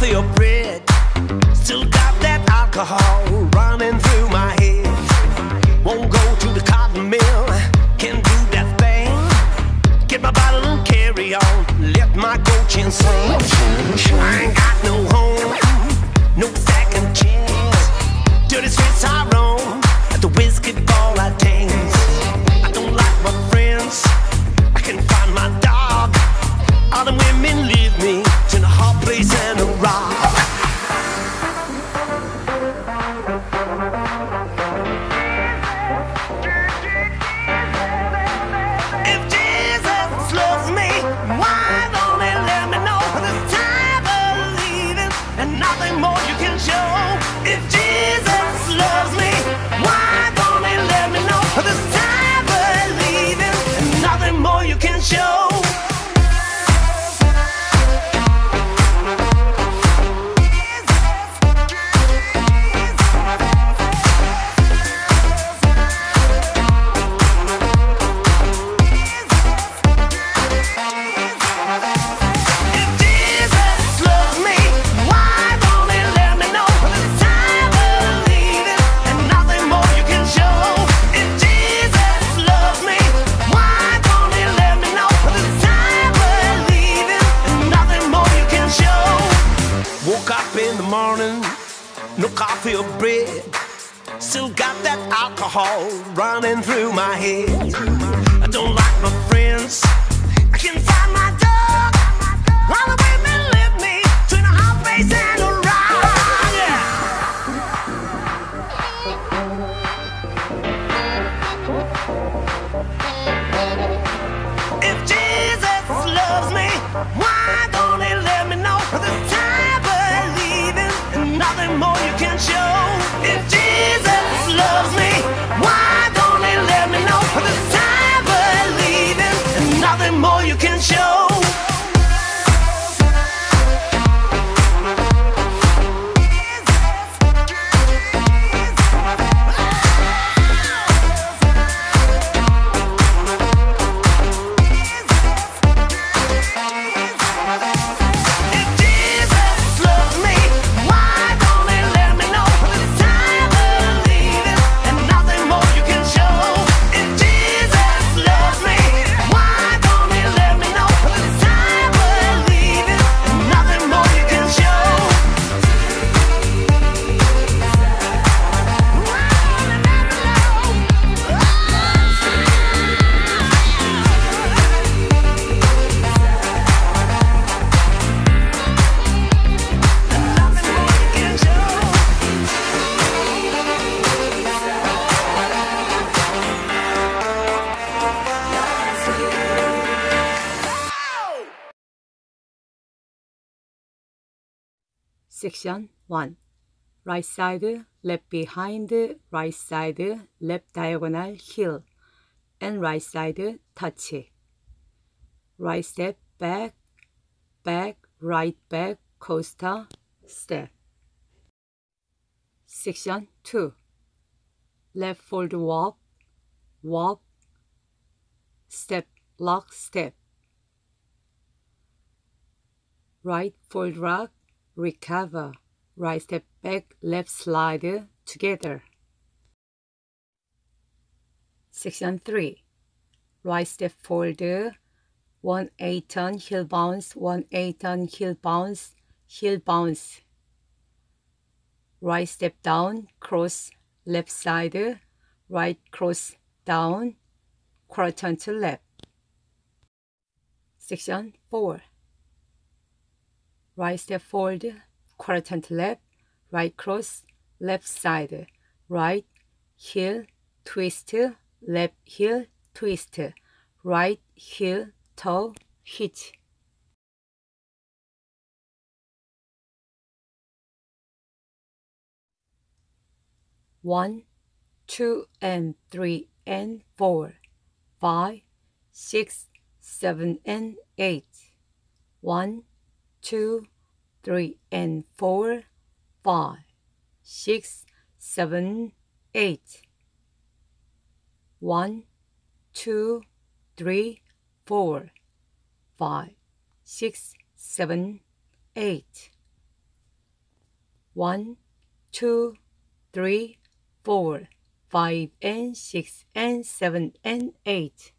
still still got that alcohol. Coffee or bread. Still got that alcohol running through my head. I don't like my friends. Section 1 Right side, left behind, right side, left diagonal heel, and right side touch. Right step back, back, right back, coaster, step. Section 2 Left fold walk, walk, step, lock, step. Right fold rock, recover, right? Step back, left slide together. Section 3 Right step fold, 1 8 turn, heel bounce, 1 8 turn, heel bounce, heel bounce. Right step down, cross, left side, right cross down, quarter turn to left. Section 4 right step forward, turn left, right cross, left side, right heel, twist, left heel, twist, right heel, toe, hitch. One, two, and three, and four, five, six, seven, and eight. One, two, three, and four, five, six, seven, eight. One, two, three, four, five, six, seven, eight. One, two, three, four, five, and six, and seven, and eight.